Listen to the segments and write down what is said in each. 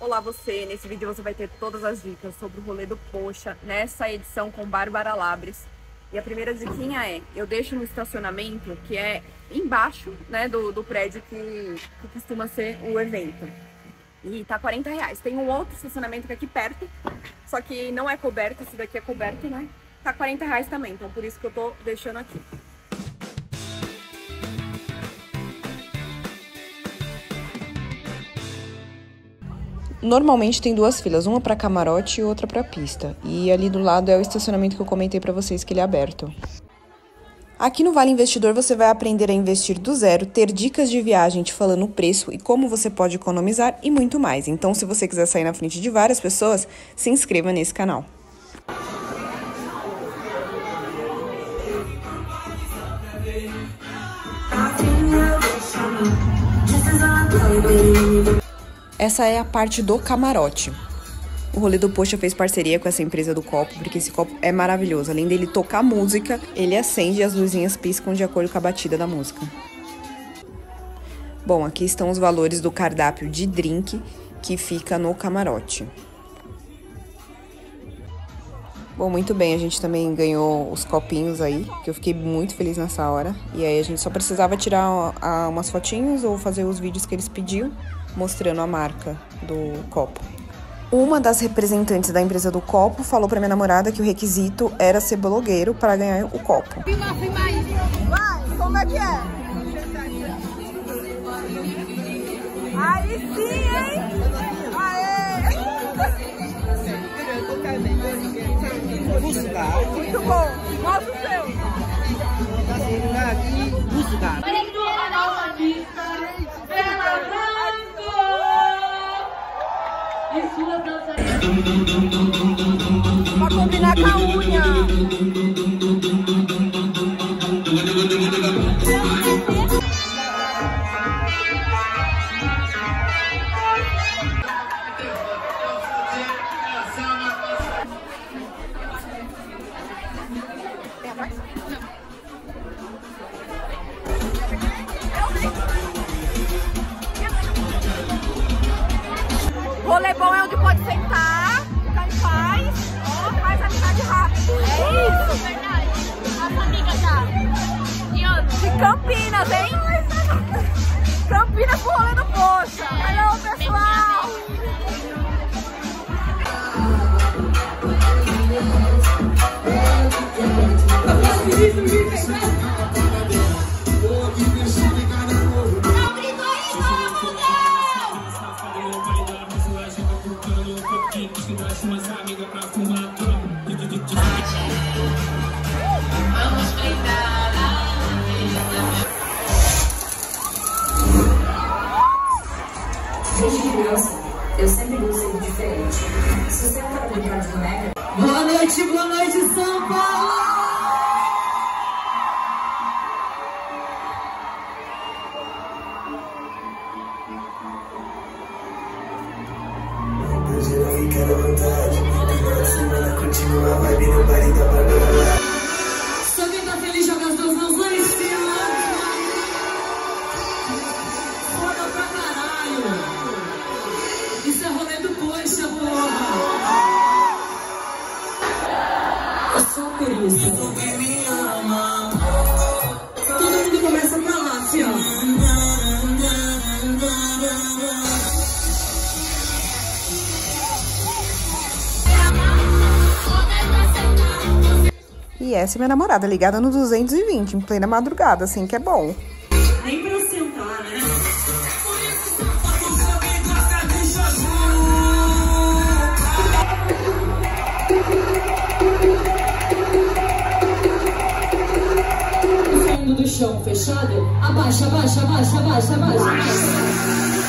Olá você, nesse vídeo você vai ter todas as dicas sobre o rolê do Poxa nessa edição com Bárbara Labres. E a primeira diquinha é, eu deixo no estacionamento que é embaixo né, do, do prédio que, que costuma ser o evento. E tá 40 reais. Tem um outro estacionamento que é aqui perto, só que não é coberto, esse daqui é coberto, né? Tá 40 reais também, então por isso que eu tô deixando aqui. Normalmente tem duas filas, uma para camarote e outra para pista. E ali do lado é o estacionamento que eu comentei para vocês que ele é aberto. Aqui no Vale Investidor você vai aprender a investir do zero, ter dicas de viagem te falando o preço e como você pode economizar e muito mais. Então, se você quiser sair na frente de várias pessoas, se inscreva nesse canal. Essa é a parte do camarote. O rolê do Poxa fez parceria com essa empresa do copo, porque esse copo é maravilhoso. Além dele tocar música, ele acende e as luzinhas piscam de acordo com a batida da música. Bom, aqui estão os valores do cardápio de drink que fica no camarote. Bom, muito bem, a gente também ganhou os copinhos aí, que eu fiquei muito feliz nessa hora. E aí a gente só precisava tirar umas fotinhos ou fazer os vídeos que eles pediam mostrando a marca do copo. Uma das representantes da empresa do copo falou para minha namorada que o requisito era ser blogueiro para ganhar o copo. Vai, como é que é? Aí sim, hein? Aê! Muito bom. Mostra o seu. Pra combinar com a unha. Rolê hein? Campinas pro você de Boa noite, boa noite, São E essa é minha namorada, ligada no 220, em plena madrugada, assim que é bom. Nem pra eu sentar, né? Do chão fechado, abaixa, abaixa, abaixa, abaixa, abaixa, abaixa.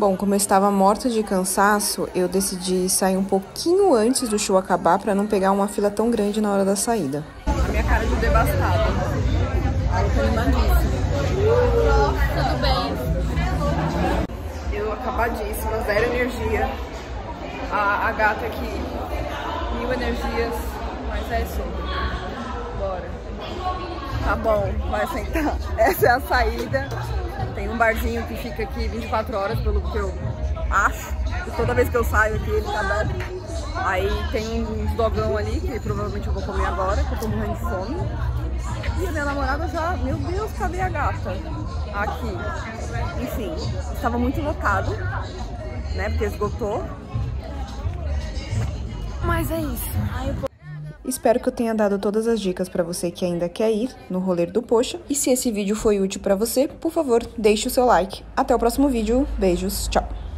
Bom, como eu estava morta de cansaço, eu decidi sair um pouquinho antes do show acabar para não pegar uma fila tão grande na hora da saída. A minha cara de devastada. Ela tá animadíssima. Tudo bem. Eu acabadíssima, zero energia. A, a gata aqui, mil energias, mas é sobre. Bora. Tá bom, vai sentar. Essa é a saída. Tem um barzinho que fica aqui 24 horas, pelo que eu acho. E toda vez que eu saio aqui, ele tá aberto. Aí tem uns dogão ali, que provavelmente eu vou comer agora, que eu tô morrendo de fome. E a minha namorada já, meu Deus, cadê a gata? Aqui. Enfim, estava muito lotado, né? Porque esgotou. Mas é isso. Espero que eu tenha dado todas as dicas para você que ainda quer ir no rolê do Poxa. E se esse vídeo foi útil para você, por favor, deixe o seu like. Até o próximo vídeo. Beijos. Tchau.